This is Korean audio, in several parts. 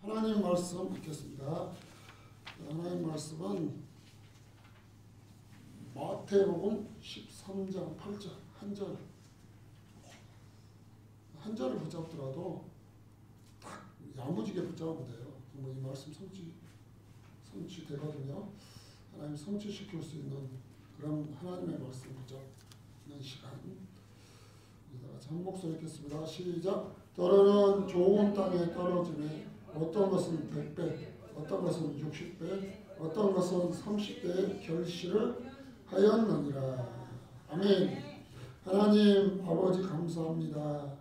하나님 말씀 읽겠습니다. 하나님 말씀은 마태복음 13장 8절 한 절. 한 절을 붙잡더라도 딱 야무지게 붙잡으면 돼요. 그러면 이 말씀 성취 성취되거든요. 하나님 성취시킬 수 있는 그런 하나님의 말씀 붙잡는 시간. 한 목소리 읽겠습니다. 시작. 떨어는 좋은 땅에 떨어지네 어떤 것은 100배, 어떤 것은 60배, 어떤 것은 30배의 결실을 하였느니라. 아멘. 하나님 아버지 감사합니다.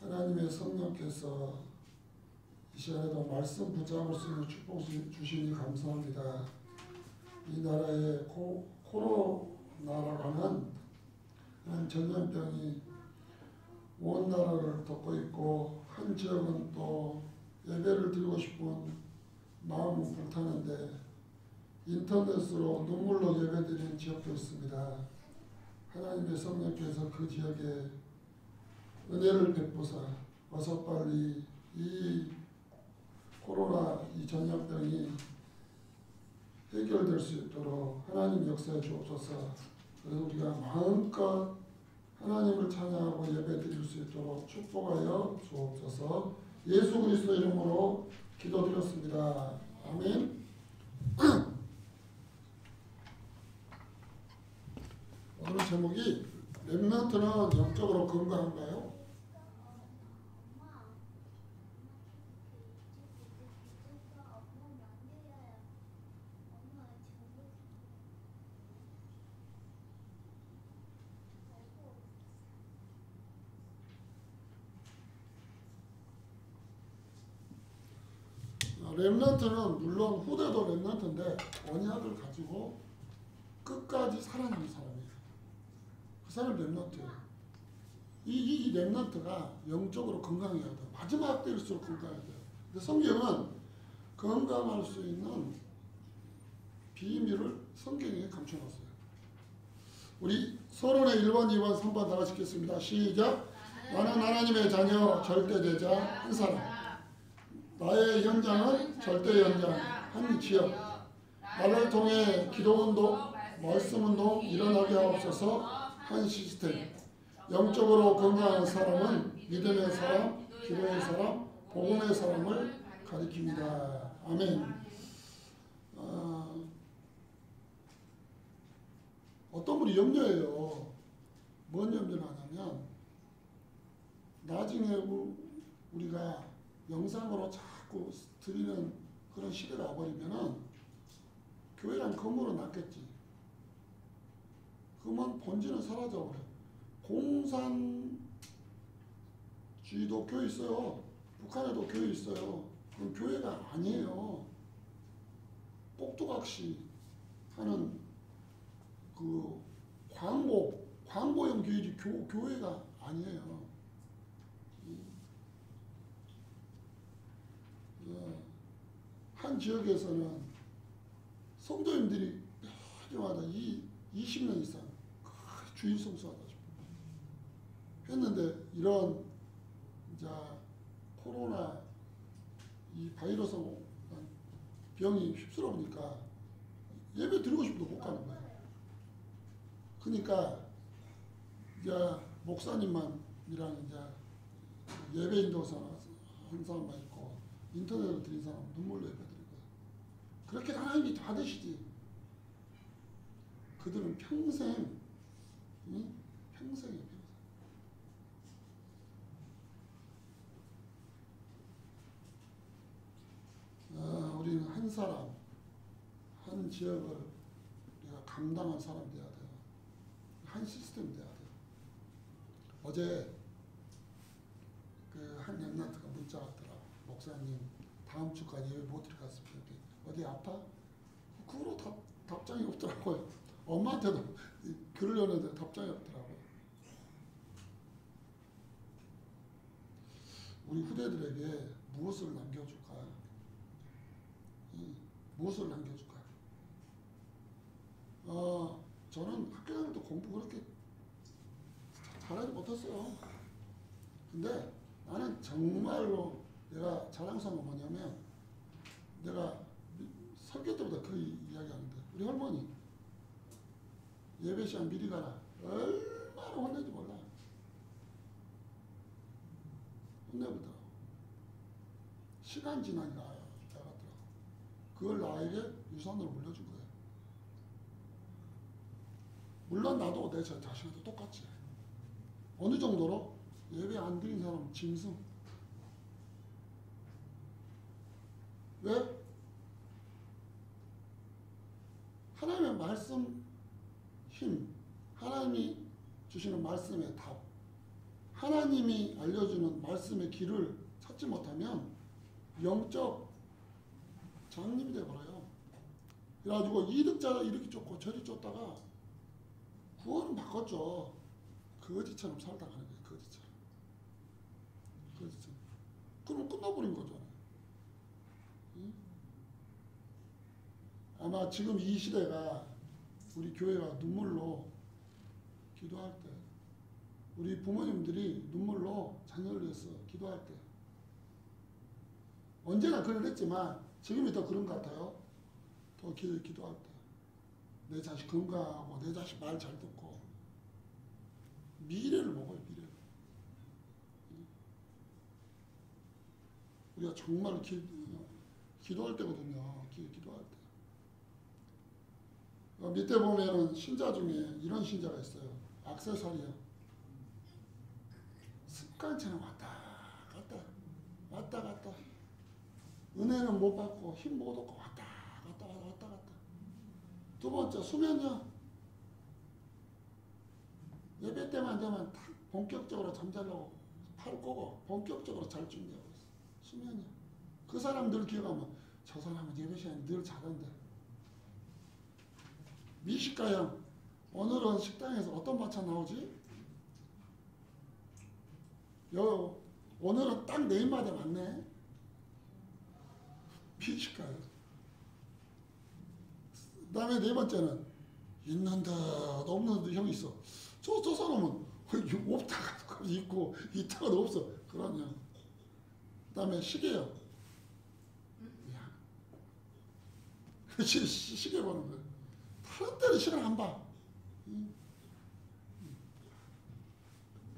하나님의 성령께서 이 시간에도 말씀 붙잡을 수 있는 축복 주시니 감사합니다. 이 나라에 코, 코로나라고 하는 전염병이 온 나라를 덮고 있고 한 지역은 또 예배를 드리고 싶은 마음은 불타는데 인터넷으로 눈물로 예배드리는 지역도 있습니다. 하나님의 성령께서 그 지역에 은혜를 베푸사 어서 빨리 이 코로나 이 전염병이 해결될 수 있도록 하나님 역사에 주옵소서. 그래서 우리가 마음껏 하나님을 찬양하고 예배 드릴 수 있도록 축복하여 주옵소서. 예수 그리스도 이름으로 기도드렸습니다. 아멘. 오늘 제목이 렘넌트는 영적으로 건강한가요? 렘넌트는 물론 후대도 렘넌트인데 언약을 가지고 끝까지 살아남은 사람이에요. 그 사람 렘넌트예요. 이, 이, 이 렘넌트가 영적으로 건강해야 돼요. 마지막 때일수록 건강해야 돼요. 근데 성경은 건강할 수 있는 비밀을 성경에 감춰놨어요. 우리 서론의 1번, 2번, 3번 다 같이 읽겠습니다. 시작. 나는 하나님의 자녀 절대제자 한 사람. 나의 현장은 절대 현장, 한 지역. 나를 통해 기도 운동, 말씀 운동 일어나게 하옵소서 한 시스템. 영적으로 건강한 사람은 믿음의 사람, 기도의 사람, 복음의 사람을 가리킵니다. 아멘. 어, 어떤 분이 염려해요. 뭔 염려를 하냐면 나중에 우리가 영상으로 자꾸 드리는 그런 시대가 와버리면은 교회란 건물은 낫겠지. 그러면 본질은 사라져버려. 공산주의도 교회 있어요. 북한에도 교회 있어요. 그건 교회가 아니에요. 꼭두각시 하는 그 광고, 광고형 교회지 교, 교회가 아니에요. 한 지역에서는 성도님들이 해마다. 이 20년 이상 주일 성수하다 했는데 이런 이제 코로나 이 바이러스 병이 휩쓸어오니까 예배 드리고 싶어도 못 가는 거예요. 그러니까 이제 목사님만이랑 이제 예배 인도사 한 사람만 있고 인터넷으로 드린 사람 눈물로 예배 그렇게 하나님이 받으시지. 그들은 평생, 응? 평생에 평생. 아, 우리는 한 사람, 한 지역을 우리가 감당한 사람 돼야 돼요. 한 시스템 돼야 돼요. 어제 그한 랩나트가 문자 왔더라. 목사님 다음 주까지 못 들어갔습니다. 어디 아파? 그 후로 답, 답장이 없더라고요. 엄마한테도 그러려는데 답장이 없더라고요. 우리 후대들에게 무엇을 남겨줄까? 무엇을 남겨줄까? 어, 저는 학교 다닐 때 공부 그렇게 잘하지 못했어요. 근데 나는 정말로 내가 자랑스러운 건 뭐냐면 내가 미- 설교 때보다 그 이- 이야기하는데. 우리 할머니. 예배 시간 미리 가라. 얼마나 혼내지 몰라. 혼내보더라고 시간 지나니까 나가더라고 그걸 나에게 유산으로 물려준 거예요 물론 나도 내 자- 자신한테 똑같지. 어느 정도로 예배 안 드린 사람 짐승. 왜? 하나님의 말씀 힘, 하나님이 주시는 말씀의 답, 하나님이 알려주는 말씀의 길을 찾지 못하면 영적 장님이 되어버려요. 그래가지고 이득자가 이렇게 쫓고 저리 쫓다가 구원은 바꿨죠. 거지처럼 살다 가는 거예요. 거지처럼. 거지처럼. 그럼 끝나버린 거죠. 응? 아마 지금 이 시대가 우리 교회가 눈물로 기도할 때, 우리 부모님들이 눈물로 자녀를 위해서 기도할 때, 언제나 그랬지만 지금이 더 그런 것 같아요. 더 기, 기도할 때. 내 자식 건강하고 내 자식 말 잘 듣고. 미래를 먹어요 미래를. 우리가 정말 기, 기도할 때거든요. 기, 기도할 때. 어, 밑에 보면은 신자 중에 이런 신자가 있어요. 악세사리요 습관처럼 왔다 갔다 왔다 갔다. 은혜는 못 받고 힘 못 얻고 왔다 갔다 왔다 갔다 두 번째 수면요. 예배 때만 되면 탁 본격적으로 잠자려고 팔 꼬고 본격적으로 잘 준비하고 있어. 수면이야. 그 사람 늘 기억하면 저 사람은 예배 시간에 늘 자던데 미식가형 오늘은 식당에서 어떤 반찬 나오지? 여 오늘은 딱 내 입맛에 맞네 미식가형 그 다음에 네 번째는 있는데 없는데 형이 있어. 저, 저 사람은 없다가 있고 있다가 없어. 그런 형. 그 다음에 시계요. 야. 시, 시, 시계 보는 거야. 때는 시간 안 봐. 응?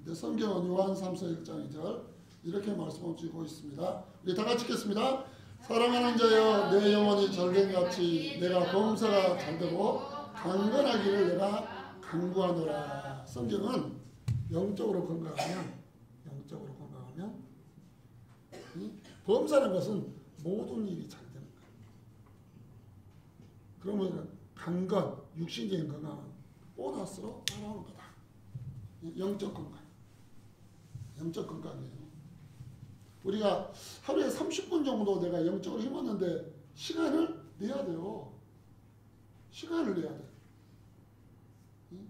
내 성경은 요한 3서 1장 2절 이렇게 말씀을 주고 있습니다. 우리 다 같이 읽겠습니다. 사랑하는 자여 내 영혼이 절된같이 내가 범사가 잘되고 강건하기를 내가 간구하노라. 성경은 영적으로 건강하면 영적으로 건강하면 이 범사라는 것은 모든 일이 잘 되는 거예요. 그러면 강건, 육신적인 건강은 보너스로 따라오는 거다. 영적 건강. 영적 건강이에요. 우리가 하루에 30분 정도 내가 영적으로 힘었는데 시간을 내야 돼요. 시간을 내야 돼. 응?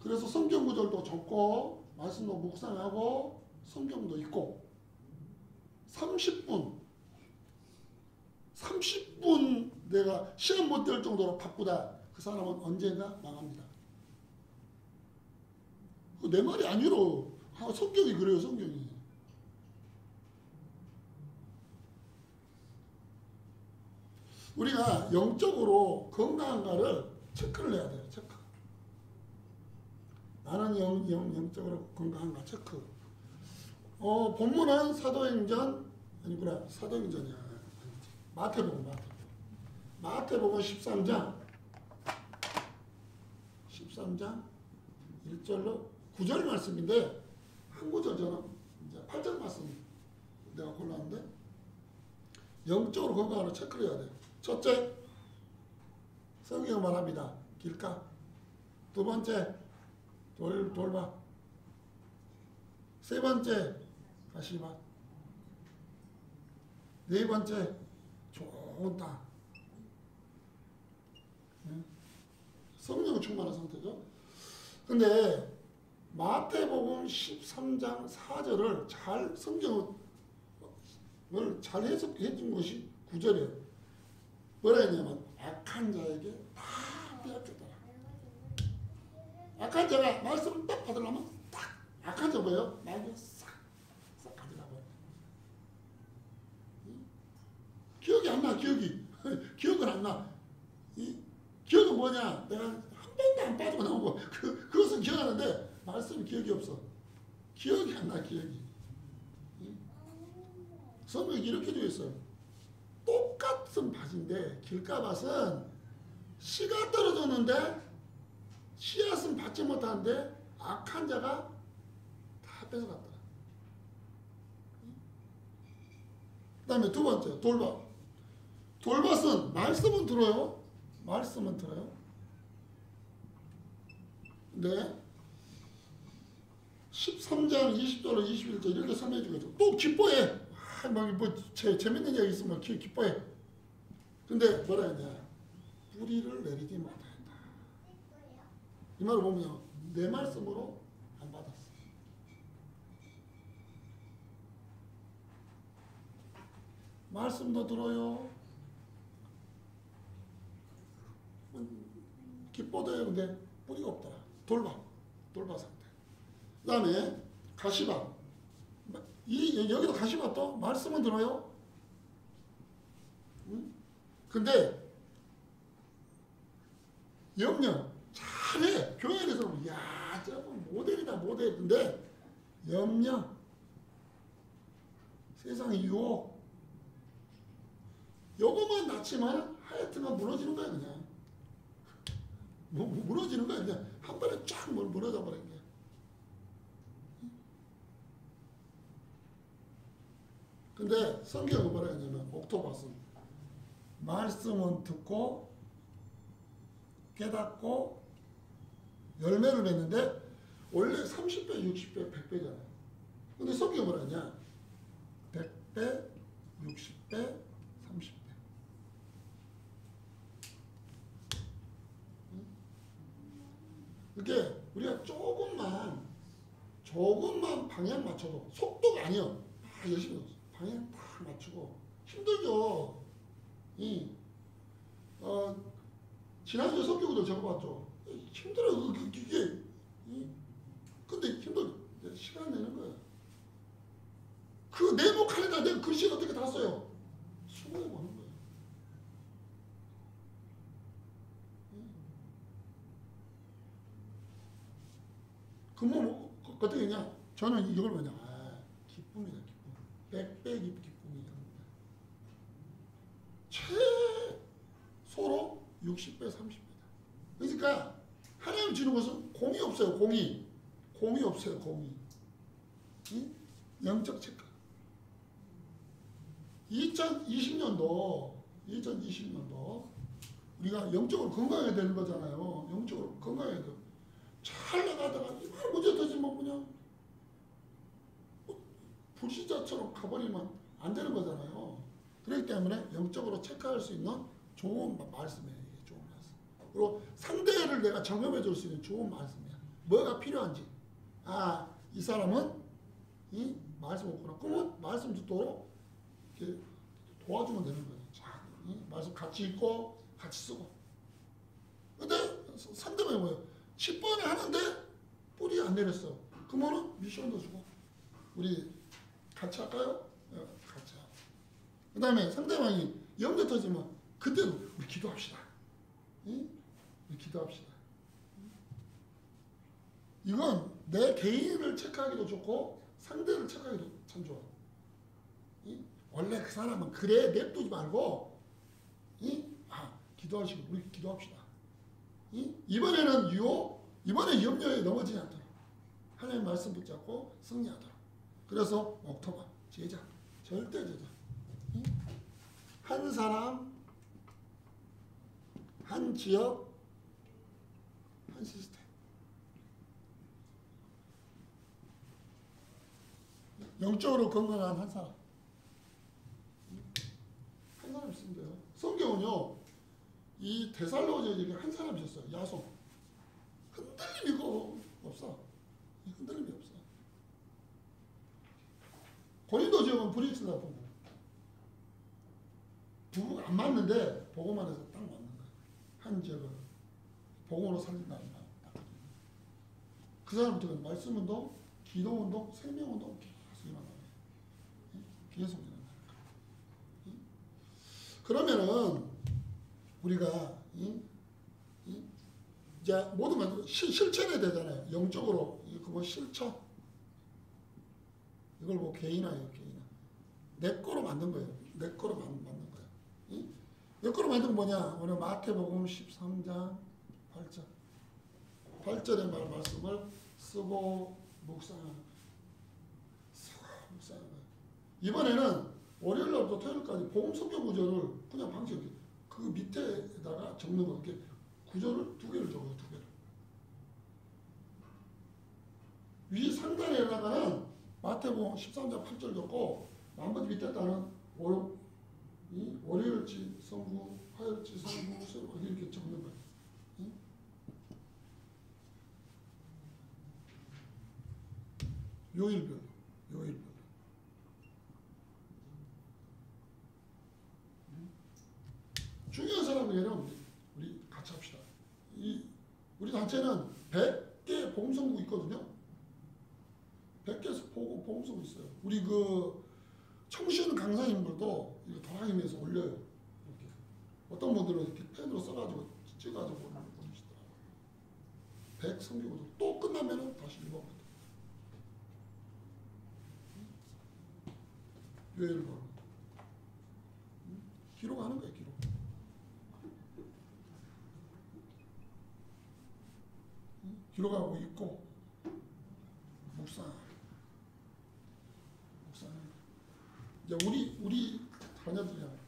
그래서 성경 구절도 적고 말씀도 묵상하고 성경도 읽고 30분 30분 내가 시간 못될 정도로 바쁘다. 그 사람은 언젠가 망합니다. 그내 말이 아니로 아, 성경이 그래요, 성경이. 우리가 영적으로 건강한가를 체크를 해야 돼요, 체크. 나는 영, 영, 영적으로 건강한가 체크. 어, 본문은 사도행전, 아니구나, 사도행전이야. 마태복음, 마태복음. 마태복음 13장, 13장 1절로 9절 말씀인데, 한 구절 저는 이제 8절 말씀 내가 골랐는데, 영적으로 건강하는 체크를 해야 돼요. 첫째, 성경 말합니다. 길가. 두 번째, 돌, 돌밭. 세 번째, 가시밭. 네 번째, 좋은 땅. 성령 충만한 상태죠. 근데 마태복음 13장 4절을 잘 성경을 잘 해석해 준 것이 9절이에요. 뭐라 했냐면 악한 자에게 다 빼앗겼더라. 악한 자가 말씀을 딱 받으려면 딱 악한 자 뭐예요? 마귀가 싹싹 가져가버려. 기억이 안 나, 기억이. 기억은 안 나. 이 뭐냐? 내가 한 번도 안 빠지고 나오고 그, 그것은 기억하는데 말씀은 기억이 없어. 기억이 안 나, 기억이. 성경에 이렇게 되어 있어요. 똑같은 밭인데 길가밭은 씨가 떨어졌는데 씨앗은 받지 못하는데 악한 자가 다 뺏어갔더라. 그 다음에 두 번째 돌밭. 돌밭은 말씀은 들어요. 말씀은 들어요. 근데 13장 20절로 21절 이렇게 설명해 주거든. 또 기뻐해. 아, 막뭐 재밌는 이야기 있으면 기, 기뻐해. 근데 뭐라 했냐? 뿌리를 내리지 못한다. 이 말을 보면 내 말씀으로 안 받았어. 말씀도 들어요. 기뻐도 해요. 근데 뿌리가 없더라. 돌봐. 돌봐 상태. 그 다음에 가시밭. 이, 여기도 가시밭도 말씀은 들어요. 응? 근데 염려 잘해. 교회에서 야, 저거 모델이다 모델. 근데 염려 세상의 유혹 요거만 낳지만 하여튼간 무너지는 거야 그냥. 뭐, 뭐 무너지는 거야 그냥 한 번에 쫙 무너져 버린 거야. 근데 성경은 뭐라 했냐면 옥토바스 말씀은 듣고 깨닫고 열매를 맺는데 원래 30배, 60배, 100배잖아요. 근데 성경은 뭐라 했냐? 100배, 60배, 30배. 이렇게 우리가 조금만 조금만 방향 맞춰도 속도가 아니요. 아, 열심히 방향 다 맞추고 힘들죠. 이 어, 지난주 성경도 적어봤죠. 힘들어 그, 이게 이, 근데 힘들어 시간 내는 거야. 그 네모 칸에다 내가 글씨 어떻게 다 써요? 수고해 보는 거예 요. 그뭐 뭐, 어떻게 했냐? 저는 이걸 뭐냐? 아, 기쁨이다 기쁨. 백배 기쁨이다. 최소로 60배, 30배다. 그러니까 하나님 주는 것은 공이 없어요. 공이 공이 없어요. 공이 응? 영적 체크. 2020년도 2020년도 우리가 영적으로 건강해야 되는 거잖아요. 영적으로 건강해야 돼. 잘 나가다가 문제 터지면 그냥 불신자처럼 가버리면 안 되는 거잖아요. 그렇기 때문에 영적으로 체크할 수 있는 좋은 말씀이에요. 좋은 말씀. 그리고 상대를 내가 점검해 줄 수 있는 좋은 말씀이야. 뭐가 필요한지. 아, 이 사람은 이 말씀 없구나. 그러면 말씀 듣도록 이렇게 도와주면 되는 거예요. 자, 이 말씀 같이 읽고 같이 쓰고. 근데 상대방이 뭐예요? 10번에 하는데 뿌리 안 내렸어. 그러면은 미션도 주고. 우리 같이 할까요? 네, 같이. 그 다음에 상대방이 염려 터지면 그때도 우리 기도합시다. 응? 우리 기도합시다. 이건 내 개인을 체크하기도 좋고 상대를 체크하기도 참 좋아. 응? 원래 그 사람은 그래 냅두지 말고 응? 아 기도하시고 우리 기도합시다. 응? 이번에는 유혹, 이번에 염려에 넘어지지 않도록 하나님 말씀 붙잡고 승리하도록. 그래서 옥토바 제자 절대 제자. 응? 한 사람, 한 지역, 한 시스템. 영적으로 건강한 한 사람. 한 사람 있으면 돼요. 성경은요, 이 데살로니가에 한 사람 있었어요. 야손. 흔들림이 거 없어. 흔들림이 없어. 고린도 지역은 브릭스다 보고. 부부가 안 맞는데 보고만 해서 딱 맞는 거야. 한 지역은 복음으로 살린다. 그 사람들은 말씀 운동, 기도 운동, 생명 운동 계속 일어나요. 계속 일어나요. 그러면은 우리가 이, 이, 이제 모든 건 실, 실천해야 되잖아요. 영적으로 이거 뭐 실천. 이걸 뭐 개인화예요, 개인화. 내 거로 만든 거예요. 내 거로 만, 만든 거예요. 이? 내 거로 만든 건 뭐냐? 오늘 마태복음 13장 8절. 8절의 말 말씀을 쓰고 묵상하는. 이번에는 월요일 날부터 토요일까지 복음 성경 구절을 그냥 방식 그 밑에다가 적는 거 이렇게 구절을 두 개를 적어요, 두 개를. 위 상단에다가는 마태복음 13장 8절 적고 나머지 밑에다는 월, 이 월요일치 성구, 화요일치 성구, 수요일 이렇게 적는 거예요. 응? 요일별로, 요일별로. 중요한 사람은 우리, 우리 같이 합시다. 이 우리 단체는 100개 봉성구 있거든요. 100개 보고 봉성구 있어요. 우리 그 청신 강사님들도 도랑임에서 올려요. 이렇게. 어떤 분들은 펜으로 써가지고 찍어가지고 올리시더라고요. 100 성경도 또 끝나면은 다시 읽어보다. 요일을 보는 기록하는 거예요, 기록. 기록하고 있고 묵상 묵상 이제 우리 우리 자녀들이랑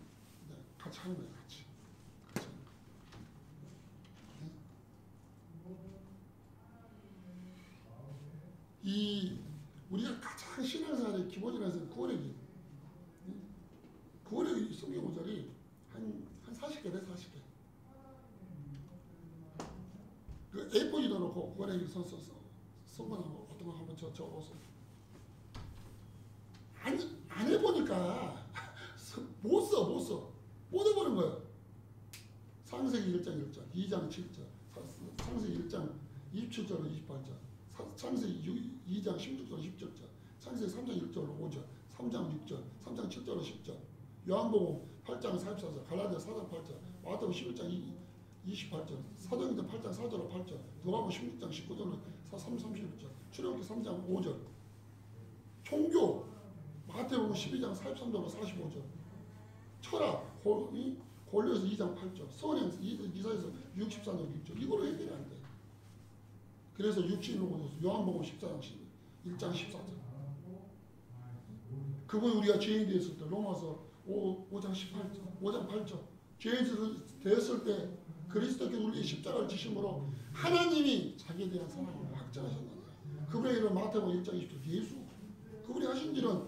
이제 같이 하는 거예요 같이 같이 하는 거예요. 이 우리가 가장 신앙생활의 기본이라서 구원의 구원의 성경 구절이 한한 40개 돼 40개 그 A4지도 놓고 원래 써서 써보라고 어떤 거 한번 저 적어서 안, 안 해보니까 못 써, 못 써. 못 해보는 거예요. 창세기 1장 1절, 2장 7절, 창세기 1장 27절로 28절, 창세기 2장 16절 17절, 창세기 3장 1절로 5절, 3장 6절, 3장 7절로 10절, 요한복음 8장 44절, 갈라디아 4장 8절, 마태복음 11장 2, 28절, 사도행전 8장 4절로 8절, 누가복음 16장 19절로 3, 31절, 출애굽기 3장 5절, 총교 마태복음 12장 43절로 45절, 철학 골로에서 2장 8절, 서원에서 이사에서 64장 6절 이거로 해결이 안 돼. 그래서 육신으로 요한복음 14장 1장 14절. 그분 우리가 죄인 되었을 때 로마서 5, 5장 18절, 5장 8절. 죄인 되었을 때 그리스도께 우리 십자가를 지심으로 하나님이 자기에 대한 사랑을 확증하셨느냐. 그분의 이름 마태복음 1장 20절 예수. 그분이 하신 일은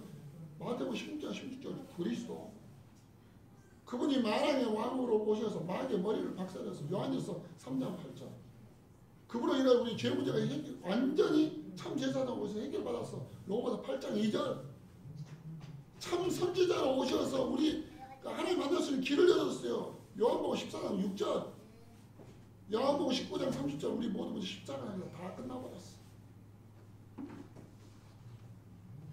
마태복음 16장 16절 그리스도. 그분이 마랑의 왕으로 오셔서 마귀의 머리를 박살내서 요한일서 3장 8절. 그분으로 인해 우리 죄 문제가 해결, 완전히 참 제사장 오셔서 해결받았어. 로마서 8장 2절. 참 선지자로 오셔서 우리 하나님 만날 수 있는 길을 열어줬어요. 요한복음 14장 6절. 요한복음 19장 30절 우리 모두 십자가 아니라 다 끝나버렸어.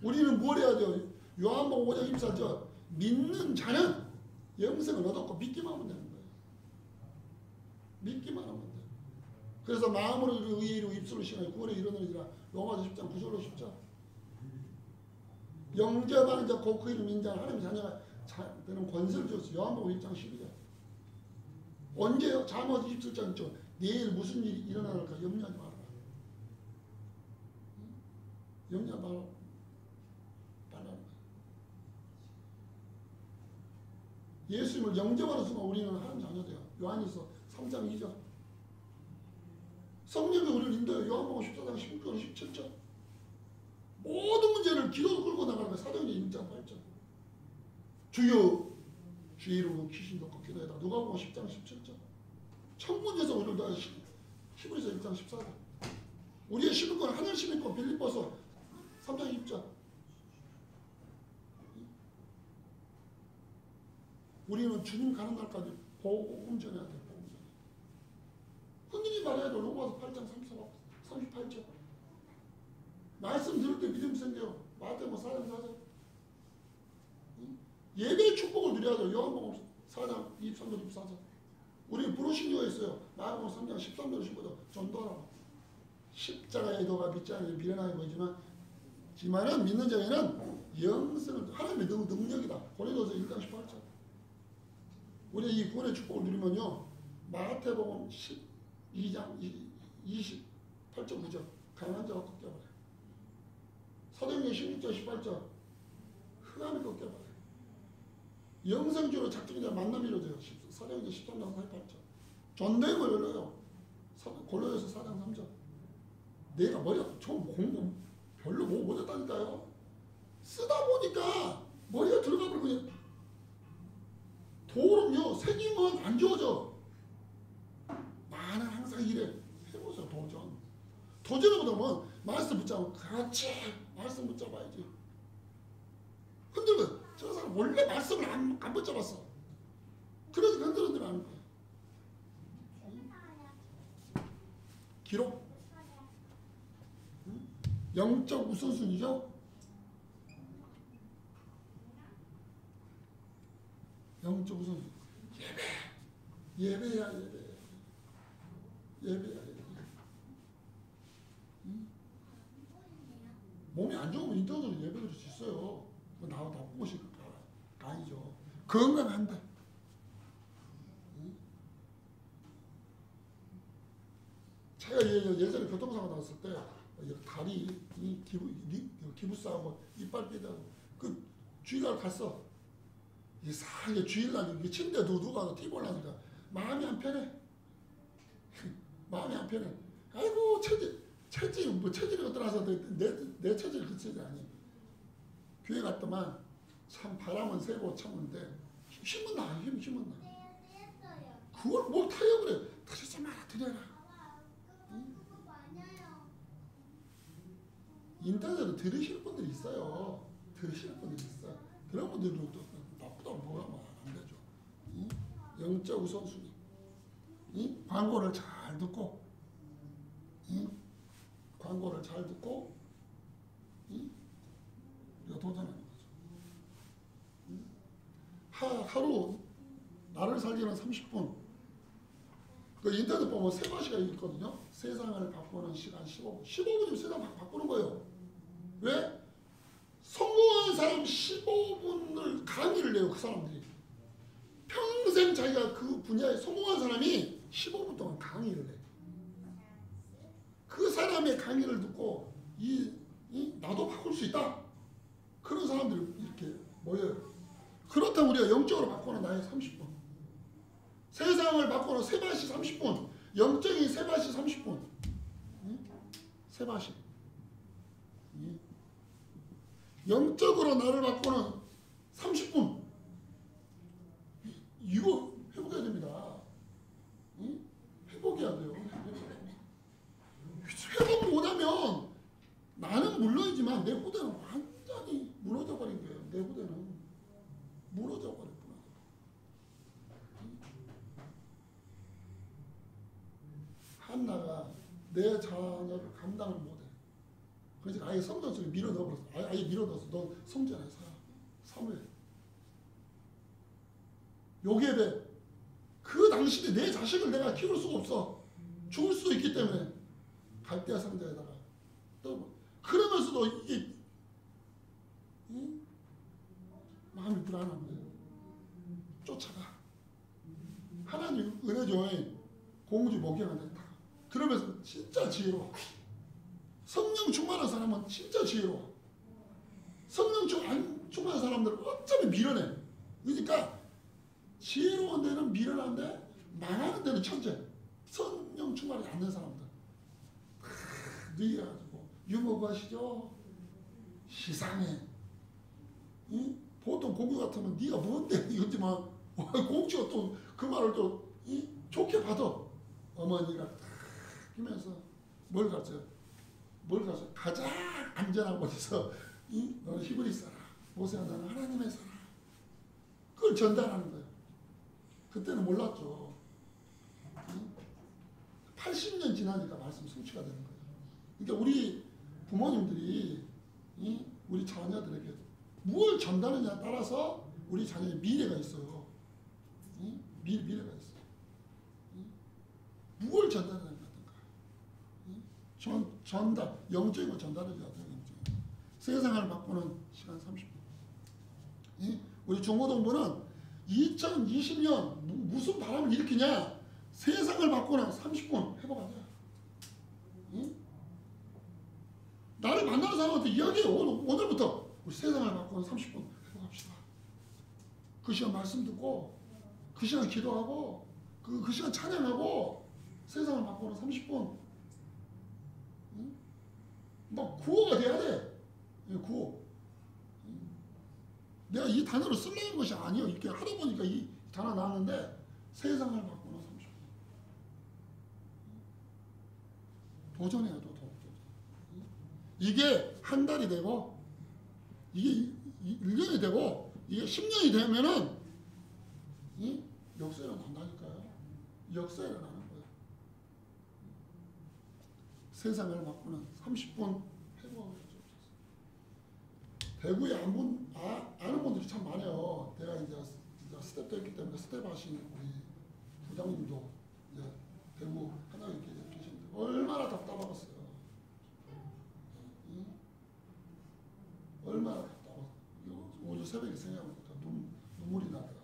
우리는 뭘 해야 돼요? 요한복음 5장 24절 믿는 자는 영생을 얻었고 믿기만 하면 되는 거예요. 믿기만 하면 돼. 그래서 마음으로 의의로 입술로 신하여 구원에 이르느니라 로마서 10장 9절로 10절 영접하는 자, 곧 그 이름 인자 하나님 자녀가 자, 되는 권세를 주었어. 요한복음 1장 12절. 언제요? 잠언 27장 1절. 내일 무슨 일이 일어날까 염려하지 말아라. 염려 말아. 말아라. 예수님을 영접하는 순간 우리는 하나님 자녀돼요. 요한일서 3장 2절. 성령이 우리를 인도해 요한복음 14장 16절 17절. 모든 문제를 기도로 끌고 나가는 거야. 사도행전 1장 8절. 주여 이름으로 귀신도 꺾이다. 누가 보면 10장 17절. 첫 문제에서 우리를 다 히브리서 1장 14절. 우리의 시민권 하늘 시민권 빌립보서 3장 6절. 우리는 주님 가는 날까지 복음 전해야 돼. 복음 전해. 흔히 말해도 로마서 8장 38절. 말씀 들을 때 믿음 생겨. 마태복음 4장 4절. 예배의 축복을 누려야 돼. 요한복음 4장 23절 24절. 우리 브로신교에 있어요. 마가복음 3장 13절 15절 전도하라고 십자가의 의도가 믿지 않으면 미련하게 보이지만 지만은 믿는 자에는 영생을 하나님의 능, 능력이다. 고린도서 1장 18절. 우리 이 구원의 축복을 누리면요. 마태복음 12장 28절 9절. 강한 자가 꺾여버려 사도행전 16절 18절. 흑암이 꺾여버려 영생주로 작정자 만남이 이루어져요 사도행전 13장 48절 전도행을 열어요. 사- 골로새서 4장 3절 내가 머리가 좀 공부 별로 못 못했다니까요. 쓰다 보니까 머리가 들어가 버리고 도름요 생기면 안 좋아져. 나는 항상 이래. 해보세요 도전. 도전을 못하면 말씀 붙잡으면 그렇지 말씀 붙잡아야지. 흔들면 저 사람 원래 말씀을 안, 안 붙잡았어. 그래서 흔들흔들 하는 거야. 기록? 응? 영적 우선순위죠? 영적 우선순위. 예배. 예배야 예배. 예배야 예배. 응? 몸이 안 좋으면 인터넷으로 예배 드릴 수 있어요. 뭐나 나쁘고 싶을까 아니죠. 건강한데 응? 제가 예- 예전에 교통사고 나왔을 때이 다리 이 기부 이 기부 싸고 이빨 빼다고 그 주일날 갔어. 이상하게 주일날 이게 침대 누워서 TV 올라니까 마음이 안 편해 마음이 안 편해 아이고 체질 체질 뭐 체질이 어떠라서 내 내 체질 그 체질 아니 교회 갔더만 참 바람은 세고 참는데 힘은 나 힘, 힘은 나 그걸 뭘 타요 그래 드리지 마라 드려라 인터넷으로 들으시는 분들이 있어요. 들으시는 분들이 있어. 그런 분들도 또 나쁘다고 뭐하면 안 되죠. 응? 영적 우선순위. 응? 광고를 잘 듣고, 응? 광고를 잘 듣고, 거죠. 응? 하, 하루 나를 살기는 30분. 그 인터넷 보면 세 가지가 있거든요. 세상을 바꾸는 시간 15분. 15분이면 세상 바- 바꾸는 거예요. 왜? 성공한 사람 15분을 강의를 해요, 그 사람들이. 평생 자기가 그 분야에 성공한 사람이 15분 동안 강의를 해. 그 사람의 강의를 듣고, 이, 이 나도 바꿀 수 있다. 그런 사람들이 이렇게 모여요. 그렇다면 우리가 영적으로 바꾸는 나의 30분. 세상을 바꾸는 세바시 30분. 영적인 세바시 30분. 응? 세바시. 응? 영적으로 나를 바꾸는 30분. 이- 이거 회복해야 됩니다. 응? 회복해야 돼요. 회복 못하면 나는 물론이지만 내 후대는 완전히 무너져 버린 거예요. 내 후대는 무너져 버렸구나. 한나가 내 자녀를 감당을 못해. 그래서 아예 성전 속에 밀어 넣어버렸어. 아예, 아예 밀어 넣었어. 너 성전에 살아. 사무엘. 요괴배. 그 당시에 내 자식을 내가 키울 수가 없어. 죽을 수도 있기 때문에 갈대아 상자에다가 또 그러면서도 이게 응? 마음이 불안한 거예요. 쫓아가. 하나님 은혜조에 공주 목양한테 다. 그러면서 진짜 지혜로워. 성령 충만한 사람은 진짜 지혜로워. 성령 충, 안 충만한 사람들은 어차피 미련해. 그러니까 지혜로운 데는 미련한데 망하는 데는 천재. 성령 충만하지 않는 사람들. 누이가지고 유머 구하시죠? 시상해. 응? 보통 공유 같으면 네가 뭔데 이거지만 공주가 또 그 말을 또 이? 좋게 받아. 어머니가 탁 하면서 뭘 가르쳐? 뭘 가르쳐? 가장 안전한 곳에서 이? 너는 히브리 살아. 모세야 너는 하나님의 살아. 그걸 전달하는 거예요. 그때는 몰랐죠. 응? 80년 지나니까 말씀 성취가 되는 거예요. 그러니까 우리 부모님들이 이? 우리 자녀들에게 무엇을 전달하느냐에 따라서 우리 자녀의 미래가 있어요. 미, 미래가 있어. 응? 무엇을 전달하는 것인가? 응? 전, 전달, 거 전달해줘야 돼, 영적인 세상을 바꾸는 시간 30분. 응? 우리 중고등부는 2020년 무슨 바람을 일으키냐? 세상을 바꾸는 30분 회복하자. 응? 나를 만나는 사람한테 이야기해. 오늘, 오늘부터 우리 세상을 바꾸는 30분 회복합시다. 그 시간 말씀 듣고, 그 시간 기도하고, 그, 그 시간 찬양하고, 세상을 바꾸는 30분. 응? 막 구호가 돼야 돼. 예, 구호. 응? 내가 이 단어를 쓰려는 것이 아니요. 이렇게 하다 보니까 이 단어 나왔는데, 세상을 바꾸는 30분. 도전해야 돼, 도전. 이게 한 달이 되고, 이게 1년이 되고, 이게 10년이 되면은, 이 역사가 난다니까요. 역사가 나는 거예요. 세상을 바꾸는 30분 회복을 해주옵소서. 대구에 안 본, 아, 아는 분들이 참 많아요. 내가 이제, 이제 스텝도 했기 때문에 스텝 하신 우리 부장님도 이제 대구 하나에 계시는데 얼마나 답답하겠어요. 응? 얼마나 답답하고 오늘 새벽에 생각하니까 눈, 눈물이 나더라고.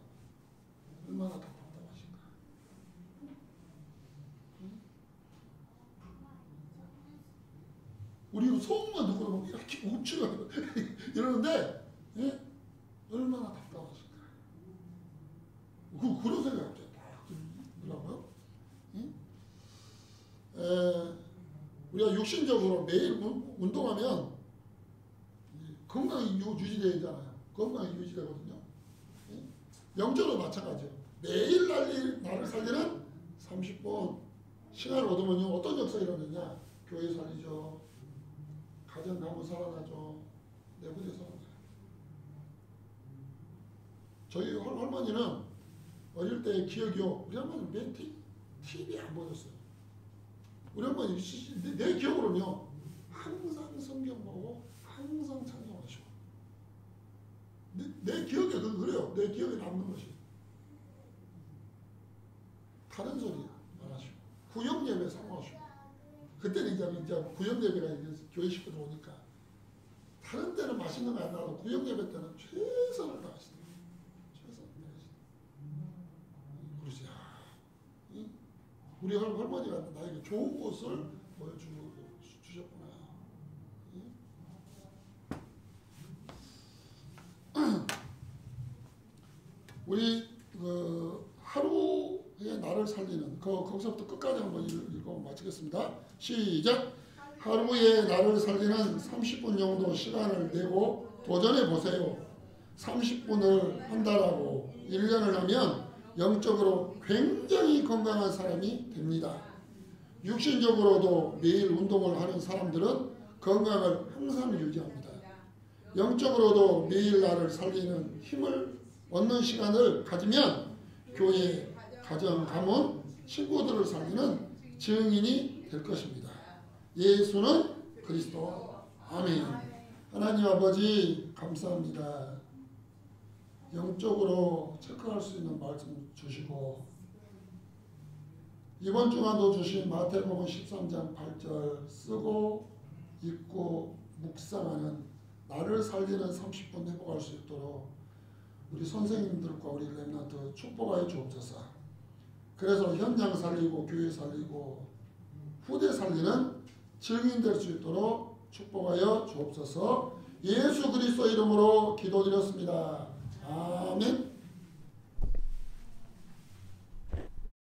얼마나 답답하신가. 응? 우리 소음만 듣고 보면 이렇게 우쭐 이러는데 예? 얼마나 답답하실까. 그, 그런 생각이 갑자기 딱 들더라고요. 예? 에, 우리가 육신적으로 매일 운- 운동하면 유- 유지되잖아요. 건강이 유지되거든요. 예? 영적으로 마찬가지예요. 매일 날리, 나를 살리는 30분 시간을 얻으면요. 어떤 역사가 일어나냐. 교회 살리죠. 가정 가문 살아나죠. 내부에 살아나요. 저희 할- 할머니는 어릴 때 기억이요. 우리 할머니는 맨 티, TV 안 보셨어요. 우리 할머니 시- 내, 내 기억으로는요. 항상 성경 보고 항상 찬송하시고 내, 내 기억에 그- 그래요. 내 기억에 남는 것이 다른 소리 안 하시고 구역 예배 사모하시고 그때는 이제 이제 구역 예배가 이제 교회 식구 들 오니까 다른 때는 맛있는 거 안 나와도 구역 예배 때는 최선을 다하시더라고요. 최선을 다하시더라고요. 그러지 우리 할- 할머니가 나에게 좋은 것을 보여주고 주- 주셨구나. 응? 우리 그 하루의 나를 살리는 그 거기서부터 끝까지 한번 읽- 읽고 마치겠습니다. 시작. 하루의 나를 살리는 30분 정도 시간을 내고 도전해 보세요. 30분을 한 달하고 1년을 하면 영적으로 굉장히 건강한 사람이 됩니다. 육신적으로도 매일 운동을 하는 사람들은 건강을 항상 유지합니다. 영적으로도 매일 나를 살리는 힘을 얻는 시간을 가지면 교회, 가정, 가문, 친구들을 살리는 증인이 될 것입니다. 예수는 그리스도. 아멘. 하나님 아버지 감사합니다. 영적으로 체크할 수 있는 말씀 주시고 이번 주간도 주신 마태복음 13장 8절 쓰고 읽고 묵상하는 나를 살리는 30분 회복할 수 있도록 우리 선생님들과 우리 랩런트 축복하여 주옵소서. 그래서 현장 살리고 교회 살리고 후대 살리는 증인 될 수 있도록 축복하여 주옵소서. 예수 그리스도 이름으로 기도드렸습니다. 아멘.